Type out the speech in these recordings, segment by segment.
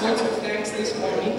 vote of thanks this morning,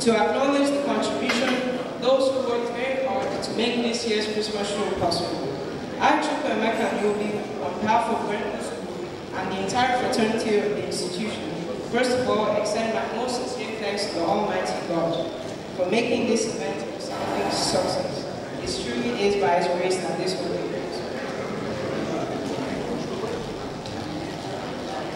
to acknowledge the contribution those who worked very hard to make this year's Christmas show possible. I, Chuka Emeka Nyobi, on behalf of Brentwood School and the entire fraternity of the institution, first of all, extend my most sincere thanks to the Almighty God for making this event a success. It truly is by His grace that this will be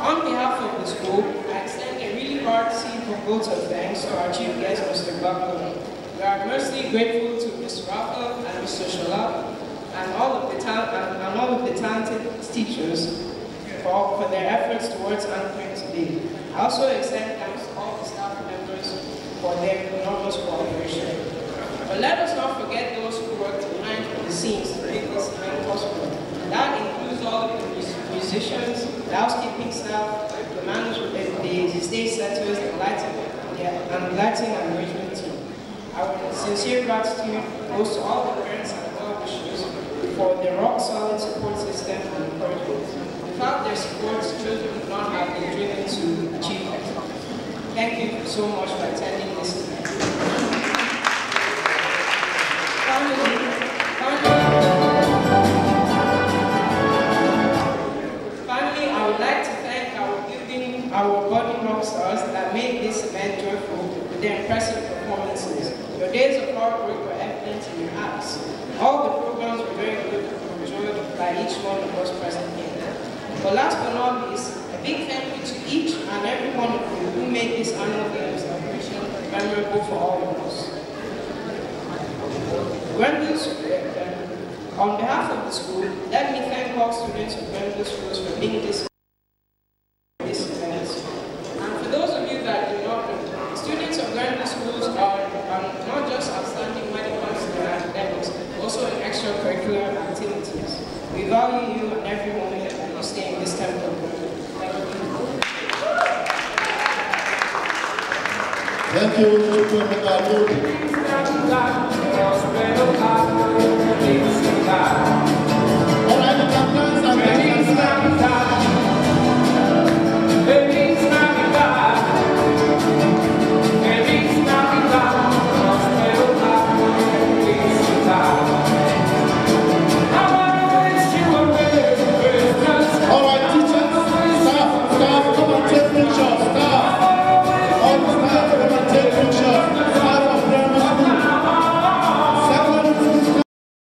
On behalf of the school, I extend a really hearty vote of thanks to our chief guest, Mr. Bakula. We are immensely grateful to Mr. Rafa and Mr. Shala and all of the and, and all of the talented teachers for, for their efforts towards anchoring today. I also extend thanks to all the staff members for their enormous cooperation. But let us not forget those who worked behind the scenes to make this event possible. That includes all of the musicians, the housekeeping staff, the management, the, the stage setters, the lighting, and lighting and arrangement team. Our sincere gratitude goes to all the parents and well-wishers for their rock-solid support system and encouragement. Without their support, children would not have been driven to achieve excellence. Thank you so much for attending this event. Their impressive performances. Your days of hard work were evident in your acts. All the programs were very good and enjoyed by each one of us present here. But last but not least, a big thank you to each and every one of you who made this annual Games celebration memorable for all of us. Grenville School, uh, on behalf of the school, let me thank all students of Grenville Schools for being this